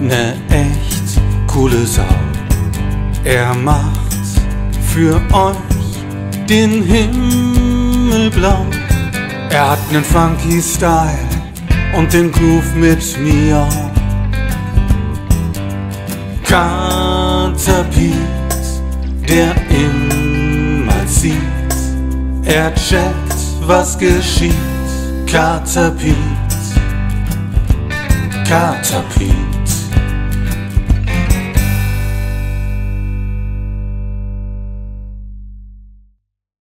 ne echt coole Sau. Er macht für euch den Himmel blau. Er hat nen funky Style und den Groove mit mir. Katapit, der immer sieht, er checkt, was geschieht. Katapit, Katapit.